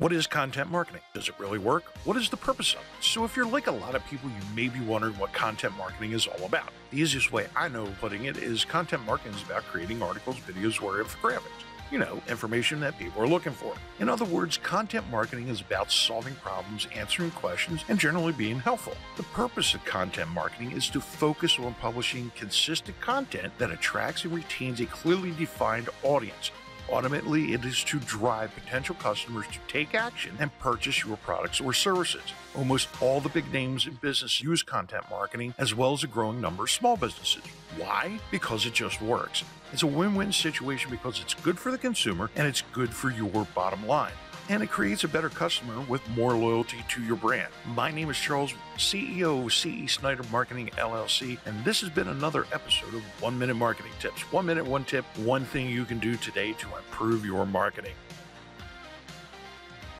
What is content marketing? Does it really work? What is the purpose of it? So, if you're like a lot of people, you may be wondering what content marketing is all about. The easiest way I know of putting it is content marketing is about creating articles, videos, or infographics. You know, information that people are looking for. In other words, content marketing is about solving problems, answering questions, and generally being helpful. The purpose of content marketing is to focus on publishing consistent content that attracts and retains a clearly defined audience Ultimately, it is to drive potential customers to take action and purchase your products or services. Almost all the big names in business use content marketing, as well as a growing number of small businesses. Why? Because it just works. It's a win win situation because it's good for the consumer and it's good for your bottom line and it creates a better customer with more loyalty to your brand. My name is Charles, CEO of CE Snyder Marketing LLC, and this has been another episode of One Minute Marketing Tips. One minute, one tip, one thing you can do today to improve your marketing.